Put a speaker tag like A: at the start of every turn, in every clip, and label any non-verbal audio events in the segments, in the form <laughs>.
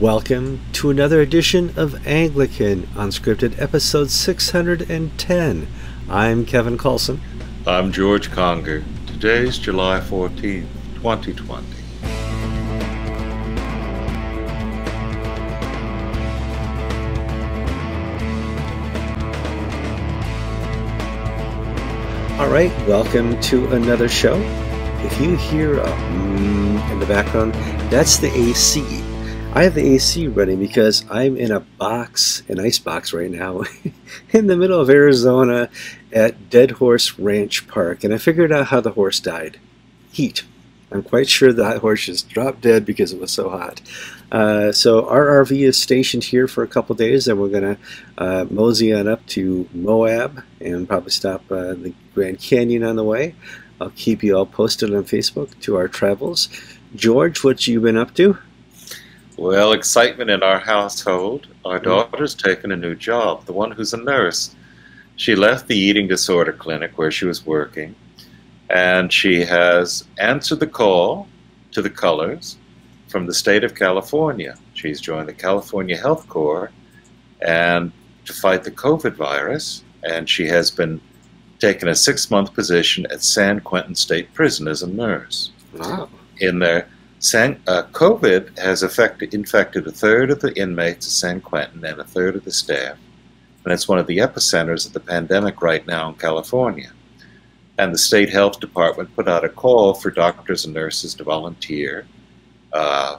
A: Welcome to another edition of Anglican Unscripted, episode 610. I'm Kevin Kallsen.
B: I'm George Conger. Today's July 14th, 2020.
A: All right, welcome to another show. If you hear a mm in the background, that's the AC. I have the AC running because I'm in a box, an ice box right now, <laughs> in the middle of Arizona at Dead Horse Ranch Park, and I figured out how the horse died. Heat. I'm quite sure that horse just dropped dead because it was so hot. Uh, so our RV is stationed here for a couple days, and we're going to uh, mosey on up to Moab and probably stop uh, the Grand Canyon on the way. I'll keep you all posted on Facebook to our travels. George, what you been up to?
B: Well, excitement in our household. Our hmm. daughter's taken a new job, the one who's a nurse. She left the eating disorder clinic where she was working, and she has answered the call to the colors from the state of California. She's joined the California Health Corps and to fight the COVID virus, and she has been taken a six-month position at San Quentin State Prison as a nurse.
A: Wow.
B: In there, COVID has affected, infected a third of the inmates at San Quentin and a third of the staff, and it's one of the epicenters of the pandemic right now in California. And the state health department put out a call for doctors and nurses to volunteer uh,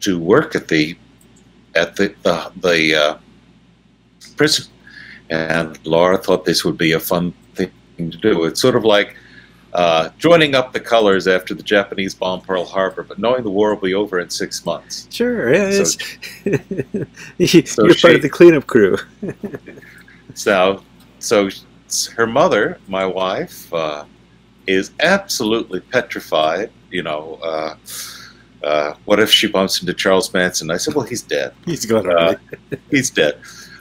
B: to work at the at the the, the uh, prison. And Laura thought this would be a fun thing to do. It's sort of like uh, joining up the colors after the Japanese bomb Pearl Harbor, but knowing the war will be over in six months.
A: Sure, yeah,
B: So- <laughs>
A: you,
B: so
A: you're part of the cleanup crew. <laughs>
B: So, so her mother, my wife, uh, is absolutely petrified. You know, uh, uh, what if she bumps into Charles Manson? I said, well, he's dead.
A: He's going
B: Uh. He's dead.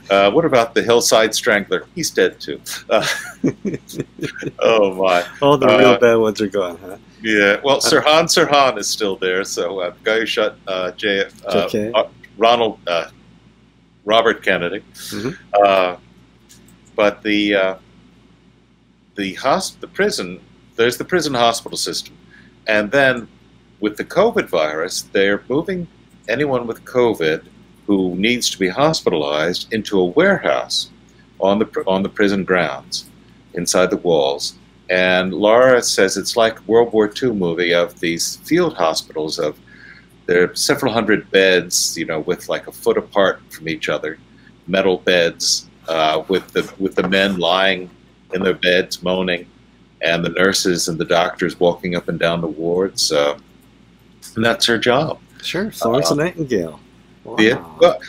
B: Uh, what about the Hillside Strangler? He's dead too. Uh, <laughs> oh my.
A: All the
B: uh,
A: real bad ones are gone, huh?
B: Yeah. Well, Sirhan Sirhan is still there. So uh, the guy who shot uh, J, uh,
A: JK.
B: uh, Ronald uh, Robert Kennedy.
A: Mhm.
B: Uh, but the uh, the hosp- the prison there's the prison hospital system, and then with the COVID virus, they're moving anyone with COVID who needs to be hospitalized into a warehouse on the on the prison grounds inside the walls. And Laura says it's like World War II movie of these field hospitals of there are several hundred beds, you know, with like a foot apart from each other, metal beds, uh, with the with the men lying in their beds moaning, and the nurses and the doctors walking up and down the wards. Uh, and that's her job.
A: Sure, Florence
B: uh,
A: Nightingale. Wow.
B: Yeah. Well,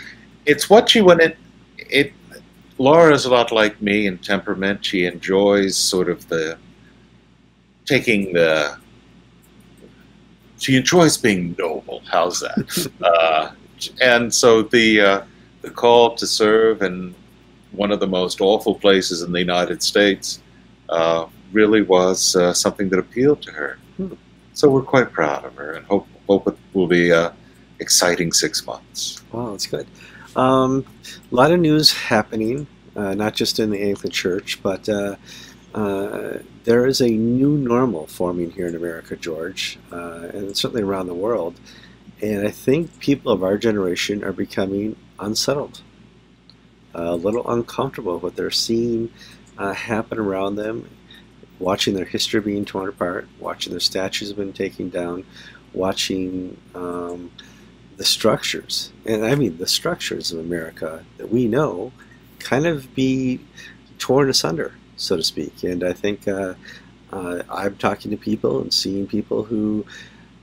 B: it's what she went in. It. Laura's a lot like me in temperament. She enjoys sort of the taking the. She enjoys being noble. How's that? <laughs> uh, and so the uh, the call to serve in one of the most awful places in the United States uh, really was uh, something that appealed to her.
A: Hmm.
B: So we're quite proud of her and hope hope it will be a exciting six months.
A: Wow, that's good. Um, a lot of news happening, uh, not just in the Anglican Church, but uh, uh, there is a new normal forming here in America, George, uh, and certainly around the world. And I think people of our generation are becoming unsettled, a little uncomfortable with what they're seeing uh, happen around them, watching their history being torn apart, watching their statues being taken down, watching. Um, the structures, and I mean the structures of America that we know, kind of be torn asunder, so to speak. And I think uh, uh, I'm talking to people and seeing people who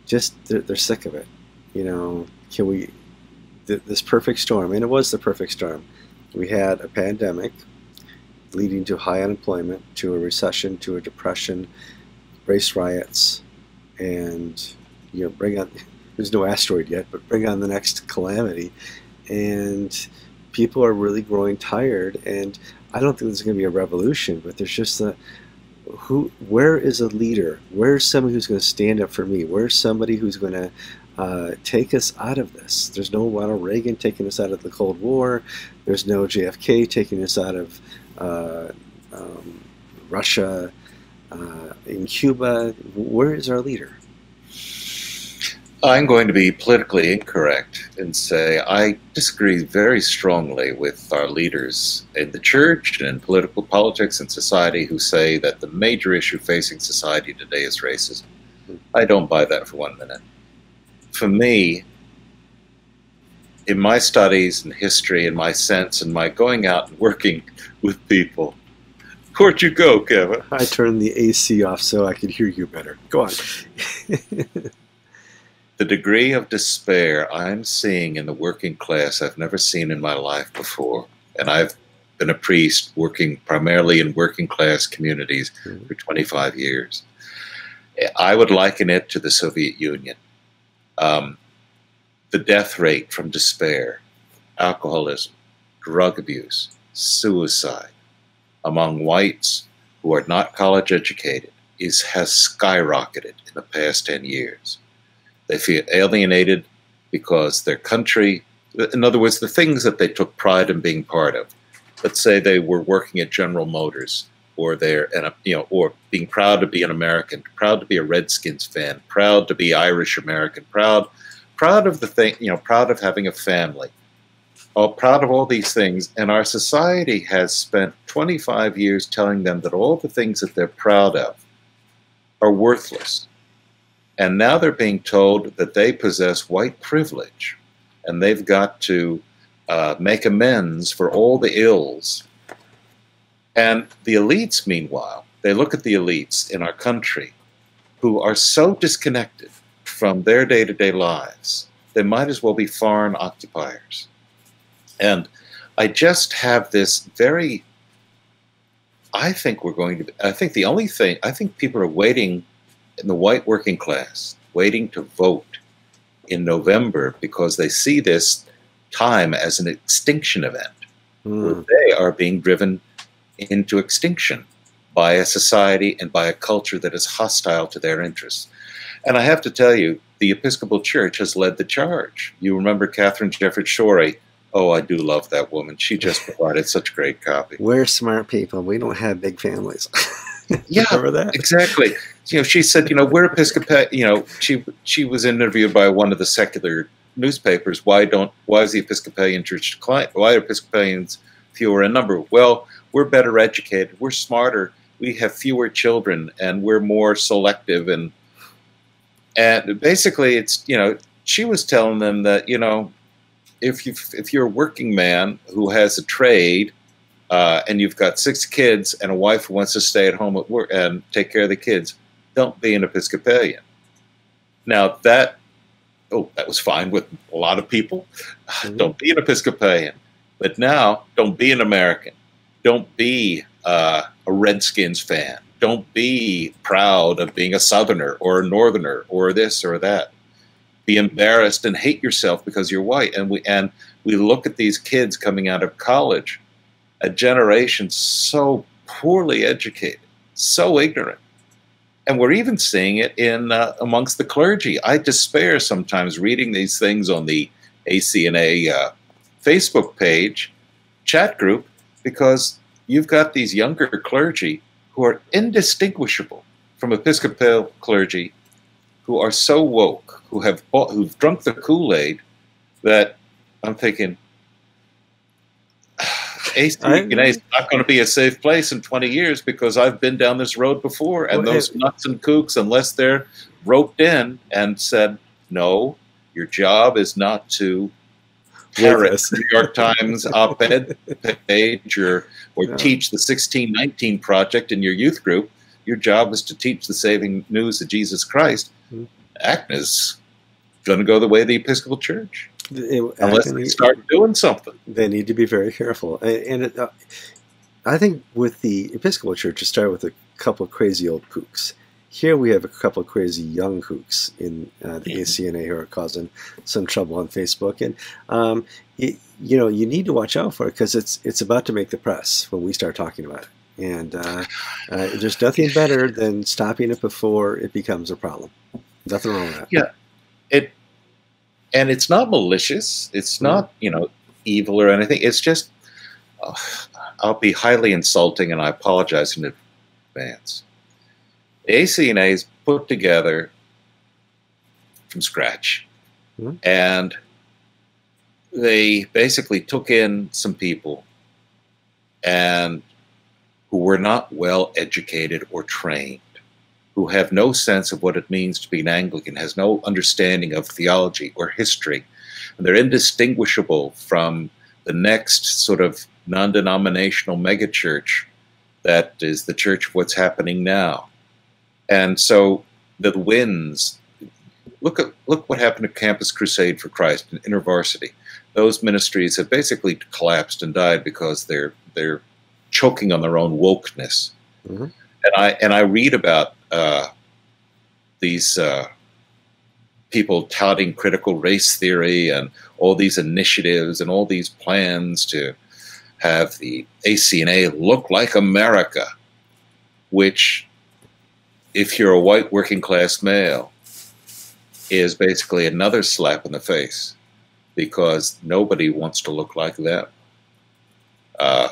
A: just they're, they're sick of it. You know, can we th- this perfect storm? And it was the perfect storm. We had a pandemic leading to high unemployment, to a recession, to a depression, race riots, and you know, bring on there's no asteroid yet, but bring on the next calamity. And people are really growing tired. And I don't think there's going to be a revolution, but there's just a who, where is a leader? Where's somebody who's going to stand up for me? Where's somebody who's going to uh, take us out of this. There's no Ronald Reagan taking us out of the Cold War. There's no JFK taking us out of uh, um, Russia, uh, in Cuba. Where is our leader?
B: I'm going to be politically incorrect and say I disagree very strongly with our leaders in the church and in political politics and society who say that the major issue facing society today is racism. I don't buy that for one minute. For me, in my studies and history and my sense and my going out and working with people, Where'd you go, Kevin?
A: I turned the AC off so I could hear you better. Go on. <laughs>
B: the degree of despair I'm seeing in the working class I've never seen in my life before. And I've been a priest working primarily in working class communities mm-hmm. for 25 years. I would liken it to the Soviet Union. Um, the death rate from despair, alcoholism, drug abuse, suicide, among whites who are not college educated is has skyrocketed in the past 10 years. They feel alienated because their country, in other words, the things that they took pride in being part of. Let's say they were working at General Motors or they're you know or being proud to be an American, proud to be a Redskins fan, proud to be Irish American, proud proud of the thing, you know, proud of having a family all proud of all these things, and our society has spent 25 years telling them that all the things that they're proud of are worthless. And now they're being told that they possess white privilege, and they've got to uh, make amends for all the ills. And the elites, meanwhile, they look at the elites in our country who are so disconnected from their day to day lives, they might as well be foreign occupiers. And I just have this very, I think we're going to, I think the only thing, I think people are waiting in the white working class, waiting to vote in November because they see this time as an extinction event mm. where they are being driven into extinction by a society and by a culture that is hostile to their interests. And I have to tell you, the Episcopal Church has led the charge. You remember Katharine Jefferts Schori Oh, I do love that woman. She just <laughs> provided such great copy.
A: We're smart people. We don't have big families. <laughs> <laughs>
B: yeah, exactly. You know, she said, you know, we're Episcopal. You know, she she was interviewed by one of the secular newspapers. Why don't why is the Episcopalian Church decline? Why are Episcopalians fewer in number? Well, we're better educated. We're smarter. We have fewer children, and we're more selective. And and basically, it's you know, she was telling them that you know if you if you're a working man who has a trade uh, and you've got six kids and a wife who wants to stay at home at work and take care of the kids, don't be an Episcopalian. Now that oh that was fine with a lot of people. <sighs> Mm-hmm. Don't be an Episcopalian, but now don't be an American. Don't be uh, a Redskins fan. Don't be proud of being a Southerner or a Northerner or this or that be embarrassed and hate yourself because you're white. And we and we look at these kids coming out of college, a generation so poorly educated, so ignorant, and we're even seeing it in uh, amongst the clergy. I despair sometimes reading these things on the ACNA uh, Facebook page, chat group, because you've got these younger clergy who are indistinguishable from Episcopal clergy who are so woke, who have bought, who've drunk the Kool Aid, that I'm thinking, ACNA is not going to be a safe place in 20 years because I've been down this road before, and well, those nuts and kooks, unless they're roped in and said, no, your job is not to parrot the New York Times <laughs> op-ed page or, or no. teach the 1619 project in your youth group. Your job is to teach the saving news of Jesus Christ. Mm-hmm. ACNA is going to go the way of the Episcopal Church. It, Unless they start doing something.
A: They need to be very careful. And it, uh, I think with the Episcopal Church, it started with a couple of crazy old kooks. Here we have a couple of crazy young kooks in uh, the ACNA who are causing some trouble on Facebook. And, um, it, you know, you need to watch out for it because it's, it's about to make the press when we start talking about it. And uh, uh, there's nothing better than stopping it before it becomes a problem. Nothing wrong with that.
B: Yeah, it and it's not malicious. It's not you know evil or anything. It's just uh, I'll be highly insulting, and I apologize in advance. The ACNA is put together from scratch,
A: Mhm.
B: and they basically took in some people and who were not well educated or trained, who have no sense of what it means to be an Anglican, has no understanding of theology or history, and they're indistinguishable from the next sort of non-denominational megachurch that is the church of what's happening now. And so the winds look at look what happened to Campus Crusade for Christ and InterVarsity. Those ministries have basically collapsed and died because they're they're choking on their own wokeness.
A: Mhm.
B: And I and I read about uh, these uh, people touting critical race theory and all these initiatives and all these plans to have the ACNA look like America, which, if you're a white working class male, is basically another slap in the face because nobody wants to look like them. Uh,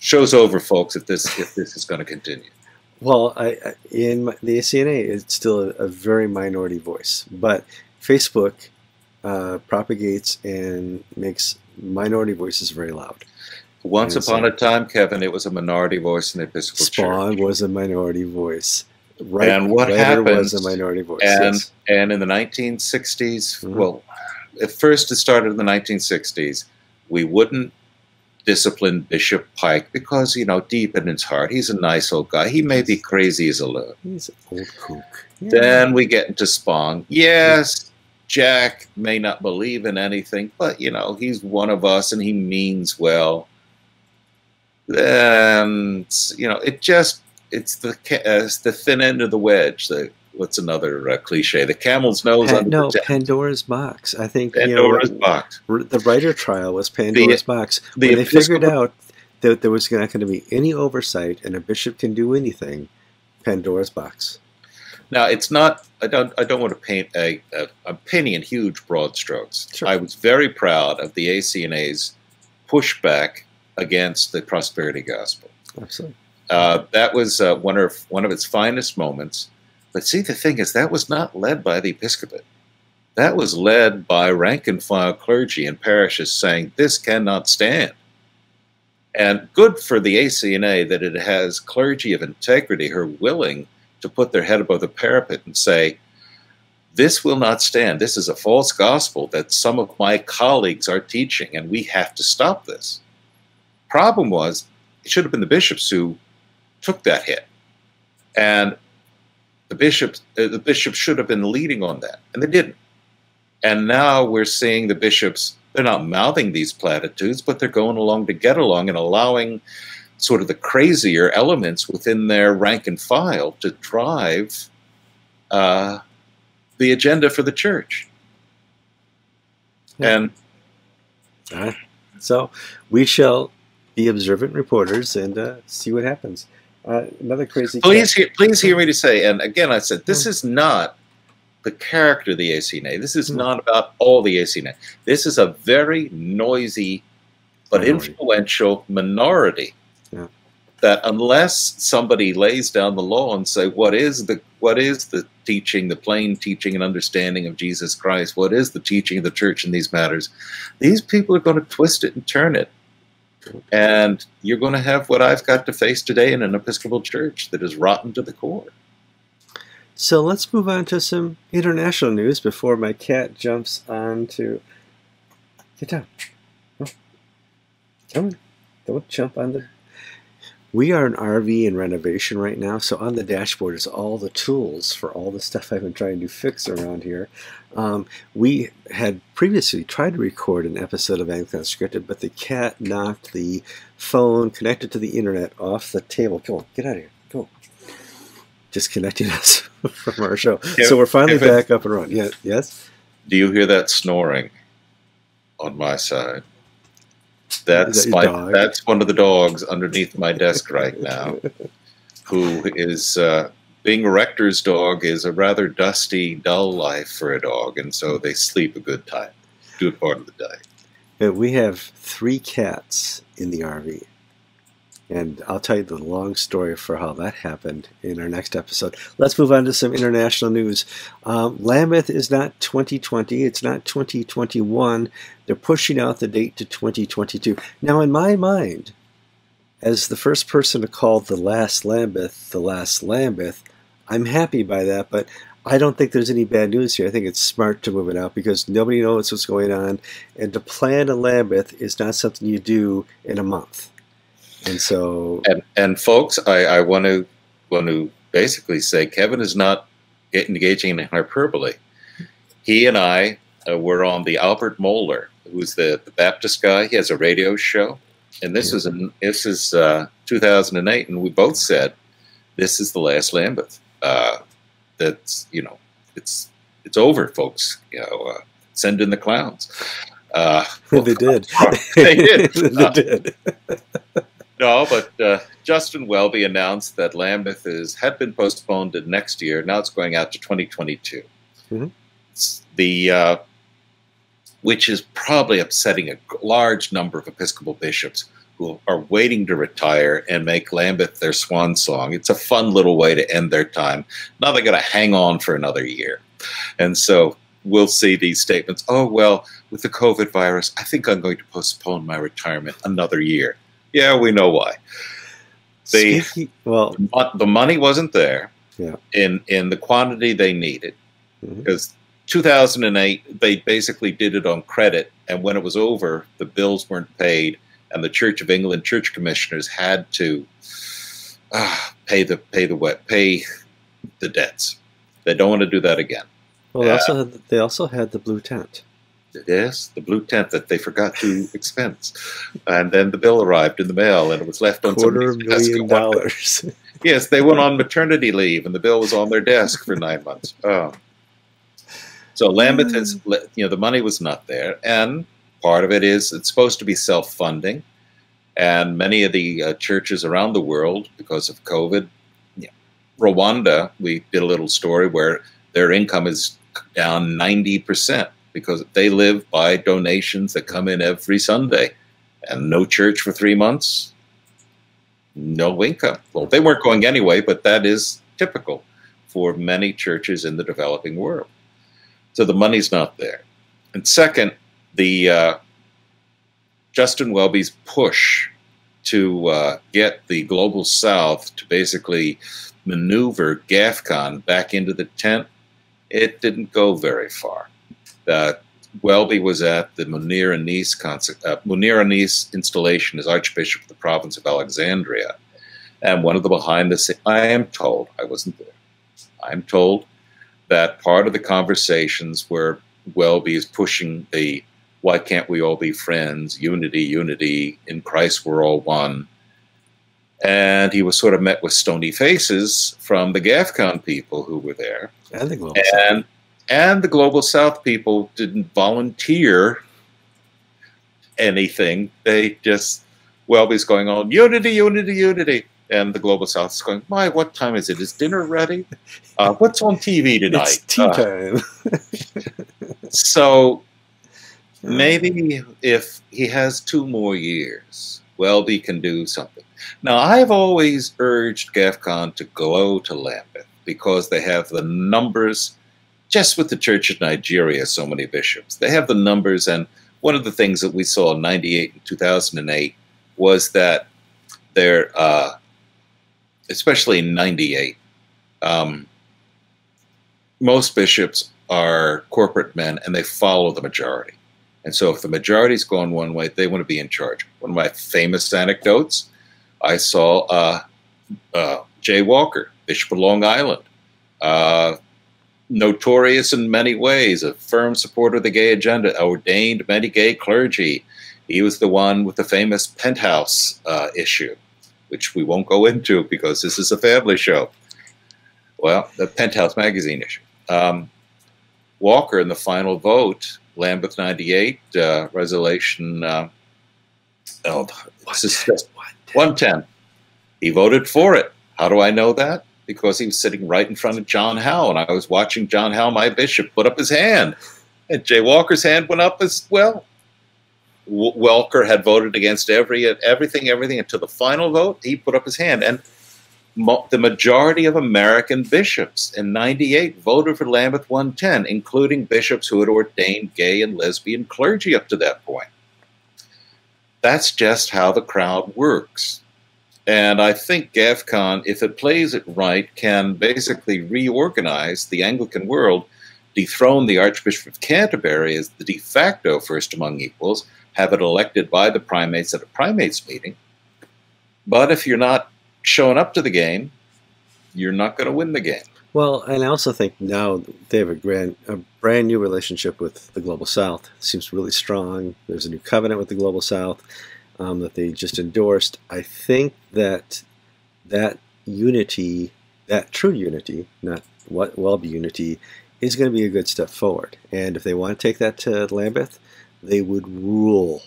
B: show's over, folks. If this if this is going to continue,
A: Well, I, I- in my, the ACNA, it's still a, a very minority voice, but Facebook uh, propagates and makes minority voices very loud.
B: once
A: And
B: upon
A: so-
B: a time, Kevin, it was a minority voice in the Episcopal Church.
A: Spong was a minority voice. Right,
B: And what
A: Righter was a minority voice.
B: and
A: yes.
B: and in the 1960s,
A: Mhm.
B: well, at first it started in the 1960s. We wouldn't discipline Bishop Pike because you know deep in his heart he's a nice old guy. He may be crazy as a loon.
A: He's an old kook. Yeah.
B: Then we get into Spong. Yes, Jack may not believe in anything, but you know he's one of us and he means well. Then you know it just it's the uh, it's the thin end of the wedge. The what's another uh, cliche? The camel's nose
A: Pa-
B: under
A: no,
B: the.
A: Pandora's box. I think
B: Pandora's
A: you know,
B: box.
A: the Righter trial was Pandora's box.
B: The
A: when they figured out that there was not going to be any oversight and a bishop can do anything, Pandora's box.
B: Now it's not. I don't. I don't want to paint a, a, a penny in huge broad strokes.
A: Sure.
B: I was very proud of the ACNA's pushback against the prosperity gospel.
A: Absolutely.
B: Uh, that was uh, one of one of its finest moments. But see, the thing is, that was not led by the episcopate. That was led by rank and file clergy and parishes saying this cannot stand. And good for the ACNA that it has clergy of integrity who are willing to put their head above the parapet and say, this will not stand. This is a false gospel that some of my colleagues are teaching, and we have to stop this. Problem was, it should have been the bishops who took that hit, and the bishops uh, the bishops should have been leading on that, and they didn't. And now we're seeing the bishops. They're not mouthing these platitudes, but they're going along to get along and allowing sort of the crazier elements within their rank and file to drive uh, the agenda for the church.
A: Yeah.
B: And
A: right. So we shall be observant reporters and uh, see what happens. Uh, another crazy.
B: please, hear, please hear me to say, and again, I said this is not the character of the ACNA. This is
A: Hmm.
B: not about all the ACNA. This is a very noisy but influential minority.
A: Yeah.
B: That unless somebody lays down the law and say what is the what is the teaching, the plain teaching and understanding of Jesus Christ, what is the teaching of the church in these matters, these people are going to twist it and turn it. And you're going to have what I've got to face today in an Episcopal church that is rotten to the core.
A: So let's move on to some international news before my cat jumps on to. Get down. Come on. Don't jump on the. We are an RV in renovation right now, so on the dashboard is all the tools for all the stuff I've been trying to fix around here. Um, we had previously tried to record an episode of Anglican Scripted, but the cat knocked the phone connected to the internet off the table. Come on, get out of here. Go disconnecting <laughs> us from our show.
B: Yeah,
A: so we're finally back up and running. Yeah, yes.
B: Do you hear that snoring on my side? That's
A: that
B: my
A: dog?
B: that's one of the dogs underneath my desk right now, <laughs> who is uh, being a rector's dog is a rather dusty, dull life for a dog, and so they sleep a good time, good part of the day.
A: Uh, We have three cats in the RV. And I'll tell you the long story for how that happened in our next episode. Let's move on to some international news. Um, Lambeth is not 2020, it's not 2021. They're pushing out the date to 2022. Now, in my mind, as the first person to call the last Lambeth the last Lambeth, I'm happy by that, but I don't think there's any bad news here. I think it's smart to move it out because nobody knows what's going on, and to plan a Lambeth is not something you do in a month. And so,
B: And and folks, I, I want to want to basically say Kevin is not engaging in hyperbole. He and I uh, were on the Albert Mohler, who's the, the Baptist guy. He has a radio show, and this
A: Yeah.
B: is this is uh, 2008, and we both said this is the last Lambeth. Uh, that's you know it's it's over, folks. You know, uh, send in the clowns. Uh, <laughs>
A: they did. <laughs>
B: They did. <laughs>
A: they did.
B: No, but uh, Justin Welby announced that Lambeth is had been postponed to next year. Now it's going out to 2022.
A: Mhm.
B: The uh, which is probably upsetting a large number of Episcopal bishops who are waiting to retire and make Lambeth their swan song. It's a fun little way to end their time. Now they're going to hang on for another year, and so we'll see these statements. Oh well, with the COVID virus, I think I'm going to postpone my retirement another year. Yeah, we know why. They-
A: Speaking, well,
B: the money wasn't there
A: Yeah.
B: in in the quantity they needed because 2008 they basically did it on credit, and when it was over, the bills weren't paid, and the Church of England church commissioners had to uh, pay the pay the wet pay the debts. They don't want to do that again.
A: well, they
B: Yeah.
A: also had, they also had the blue tent.
B: Yes, the blue tent that they forgot to expense, and then the bill arrived in the mail, and it was left on
A: Quarter million
B: at one point.
A: dollars. <laughs>
B: Yes, they went on maternity leave, and the bill was on their desk for nine months. Oh. So Lambeth has, you know, the money was not there, and part of it is it's supposed to be self-funding, and many of the uh, churches around the world, because of COVID, yeah, Rwanda, we did a little story where their income is down ninety percent because they live by donations that come in every Sunday, and no church for three months no income. Well, they weren't going anyway, but that is typical for many churches in the developing world. So the money's not there. And second, the uh, Justin Welby's push to uh, get the global South to basically maneuver GAFCON back into the tent, it didn't go very far. Uh, Welby was at the Mouneer Anis, concert, uh, Mouneer Anis installation as Archbishop of the province of Alexandria. And one of the behind the scenes, I am told, I wasn't there, I'm told that part of the conversations where Welby is pushing the why can't we all be friends, unity, unity, in Christ we're all one. And he was sort of met with stony faces from the GAFCON people who were there
A: and
B: and the global south people didn't volunteer anything. They just welby's going on unity unity unity. And the global south is going my what time is it? Is dinner ready? Uh, what's on tv <laughs> tonight
A: It's tea
B: Uh,
A: time. <laughs>
B: so maybe if he has two more years welby can do something. Now i've always urged gafcon to go to lambeth because they have the numbers just with the Church of Nigeria, so many bishops. They have the numbers, and one of the things that we saw in 98 and 2008 was that they're, uh, especially in 98, um, most bishops are corporate men and they follow the majority. And so if the majority's going one way, they want to be in charge. One of my famous anecdotes, I saw uh, uh, Jay Walker, Bishop of Long Island, uh, notorious in many ways, a firm supporter of the gay agenda, ordained many gay clergy. He was the one with the famous penthouse uh, issue, which we won't go into because this is a family show. Well, the penthouse magazine issue. Um, Walker, in the final vote, Lambeth 98, uh, resolution, uh, oh, this is just 110. He voted for it. How do I know that? Because he was sitting right in front of John Howe, and I was watching John Howe, my bishop, put up his hand, and Jay Walker's hand went up as well. Welker had voted against every everything, everything until the final vote. He put up his hand, and mo- the majority of American bishops in '98 voted for Lambeth 110, including bishops who had ordained gay and lesbian clergy up to that point. That's just how the crowd works. And I think GAFCON, if it plays it right, can basically reorganize the Anglican world, dethrone the Archbishop of Canterbury as the de facto first among equals, have it elected by the primates at a primates meeting. But if you're not showing up to the game, you're not going to win the game.
A: Well, and I also think now they have a grand, a brand new relationship with the Global South. It seems really strong. There's a new covenant with the Global South um, that they just endorsed. I think that that unity, that true unity, not what be unity, is going to be a good step forward. And if they want to take that to Lambeth, they would rule.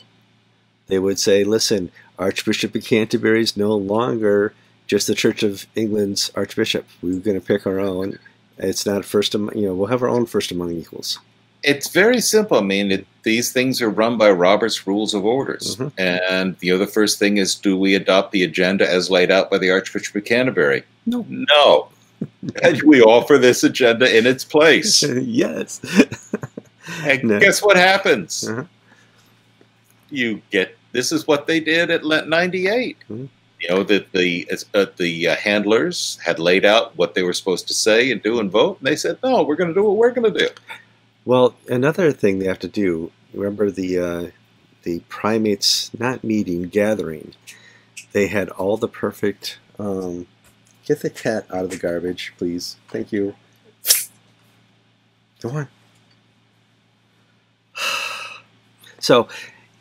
A: They would say, listen, Archbishop of Canterbury is no longer just the Church of England's Archbishop. We're going to pick our own. It's not first, you know, we'll have our own first among equals.
B: It's very simple. I mean, it, these things are run by Robert's Rules of Orders. Mm-hmm. And, you know, the first thing is do we adopt the agenda as laid out by the Archbishop of Canterbury?
A: No.
B: No. <laughs> and we offer this agenda in its place. <laughs>
A: yes. <laughs>
B: and no. guess what happens? Uh-huh. You get this is what they did at Lent 98. Mm-hmm. You know that the uh, the uh, handlers had laid out what they were supposed to say and do and vote, and they said, "No, we're going to do what we're going to do."
A: Well, another thing they have to do. Remember the uh, the primates not meeting gathering. They had all the perfect. Um, get the cat out of the garbage, please. Thank you. Go on. <sighs> So,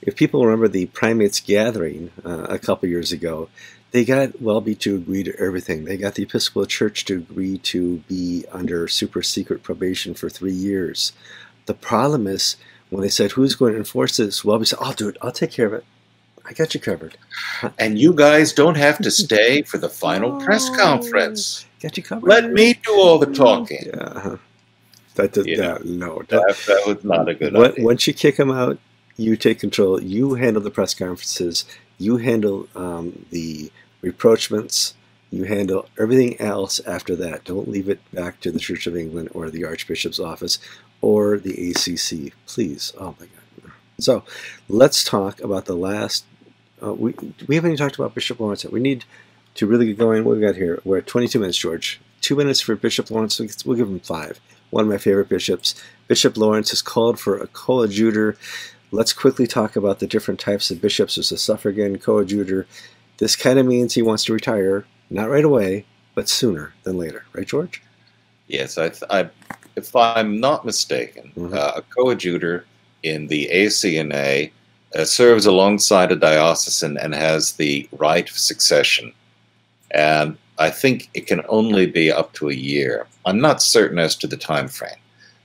A: if people remember the primates gathering uh, a couple years ago, they got Welby to agree to everything. They got the Episcopal Church to agree to be under super secret probation for three years. The problem is when they said, Who's going to enforce this? Welby said, I'll do it. I'll take care of it. I got you covered. <laughs>
B: And you guys don't have to stay for the final press conference.
A: Got you covered.
B: Let me do all the talking.
A: Yeah. That does yeah. that, no.
B: That, that was not a good
A: idea. Once you kick them out, you take control. You handle the press conferences. You handle um, the reproachments. You handle everything else after that. Don't leave it back to the Church of England or the Archbishop's office or the ACC, please. Oh my God. So let's talk about the last. Uh, we we haven't even talked about Bishop Lawrence yet. We need to really get going. What we got here? We're at 22 minutes, George. Two minutes for Bishop Lawrence. We'll give him five. One of my favorite bishops. Bishop Lawrence has called for a coadjutor Let's quickly talk about the different types of bishops. There's a suffragan, coadjutor. This kind of means he wants to retire, not right away, but sooner than later. Right, George?
B: Yes. I, I if I'm not mistaken, mm-hmm. uh, a coadjutor in the ACNA uh, serves alongside a diocesan and has the right of succession. And I think it can only be up to a year. I'm not certain as to the time frame.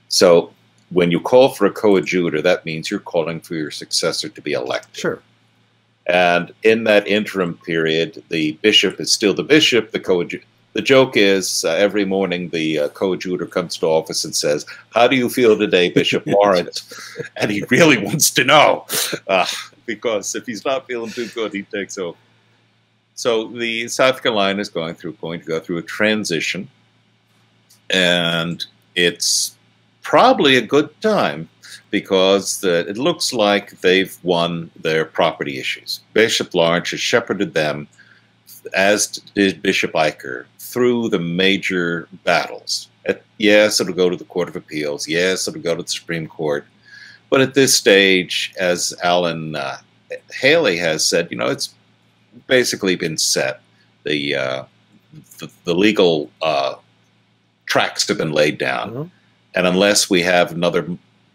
B: So when you call for a coadjutor, that means you're calling for your successor to be elected.
A: Sure.
B: And in that interim period, the bishop is still the bishop. The coadjutor. The joke is uh, every morning the uh, coadjutor comes to office and says, "How do you feel today, Bishop <laughs> Lawrence?" and he really wants to know uh, because if he's not feeling too good, he takes over. So the South Carolina is going through going to go through a transition, and it's probably a good time because the, it looks like they've won their property issues. Bishop Lawrence has shepherded them, as did Bishop Eicher, through the major battles. At, yes, it'll go to the Court of Appeals. Yes, it'll go to the Supreme Court. But at this stage, as Alan uh, Haley has said, you know, it's basically been set. The uh, the, the, legal uh, tracks have been laid down. Mm-hmm. And unless we have another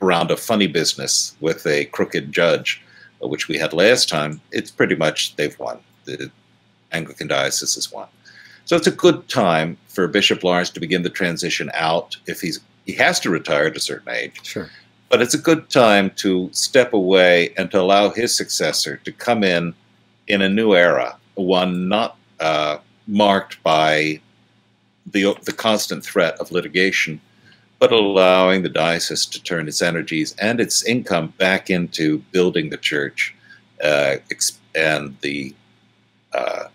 B: round of funny business with a crooked judge, uh, which we had last time, it's pretty much they've won. The Anglican diocese has won. So it's a good time for Bishop Lawrence to begin the transition out if he's he has to retire at a certain age.
A: Sure.
B: But it's a good time to step away and to allow his successor to come in in a new era, one not uh, marked by the the constant threat of litigation, but allowing the diocese to turn its energies and its income back into building the church uh, and the uh,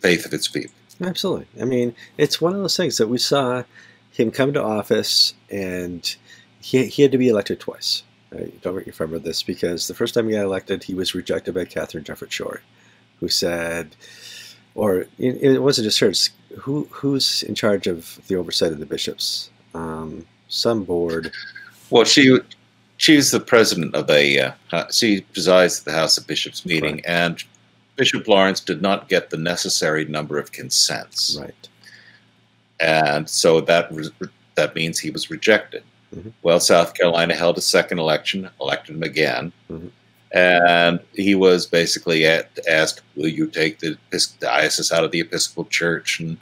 B: faith of its people.
A: Absolutely. I mean, it's one of those things that we saw him come to office, and he, he had to be elected twice. I don't remember this because the first time he got elected, he was rejected by Katharine Jefferts Schori, who said, or it, it wasn't just her. Who who's in charge of the oversight of the bishops? Um, some board.
B: Well, she she's the president of a. Uh, she presides at the House of Bishops meeting, right. and Bishop Lawrence did not get the necessary number of consents.
A: Right.
B: And so that that means he was rejected. Mm-hmm. Well, South Carolina held a second election, elected him again, mm-hmm. and he was basically asked, "Will you take the diocese out of the Episcopal Church?" And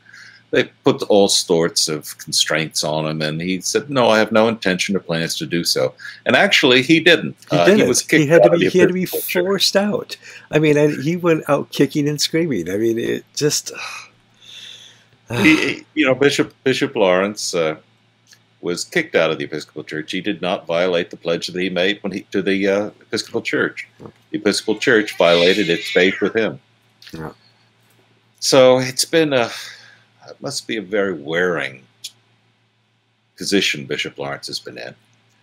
B: they put all sorts of constraints on him, and he said, "No, I have no intention or plans to do so." And actually, he didn't.
A: He uh, did He, was he had to be. He had to be forced out. I mean, he went out kicking and screaming. I mean, it just.
B: he, you know, Bishop Bishop Lawrence uh, was kicked out of the Episcopal Church. He did not violate the pledge that he made when he to the uh, Episcopal Church. The Episcopal Church violated its faith with him. Yeah. So it's been a it must be a very wearing position Bishop Lawrence has been in.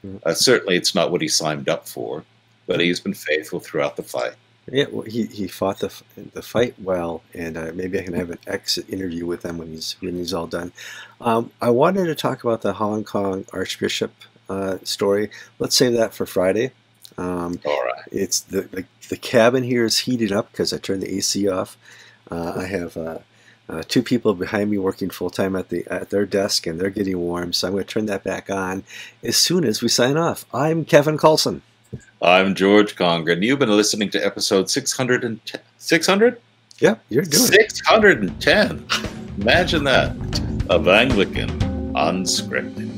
B: Mm-hmm. Uh, certainly, it's not what he signed up for, but he's been faithful throughout the fight.
A: Yeah, well, he, he fought the the fight well, and uh, maybe I can have an exit interview with him when he's when he's all done. Um, I wanted to talk about the Hong Kong Archbishop uh, story. Let's save that for Friday.
B: Um, all right.
A: It's the, the, the cabin here is heated up because I turned the AC off. Uh, I have uh, two people behind me working full time at the at their desk, and they're getting warm. So I'm going to turn that back on as soon as we sign off. I'm Kevin Kallsen.
B: I'm George Conger. You've been listening to episode 610. 600?
A: Yeah, you're doing
B: 610. Imagine that. Of Anglican Unscripted.